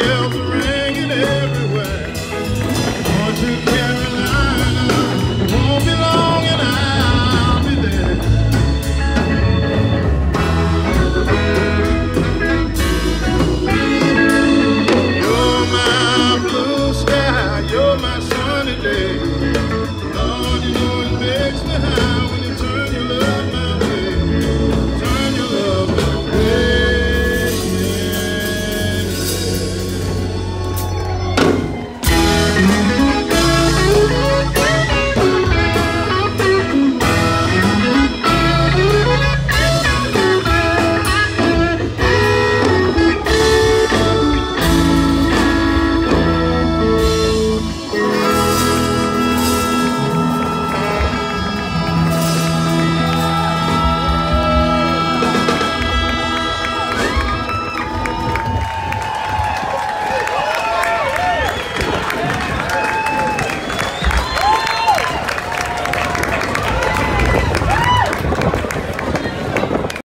bells are ringing everywhere.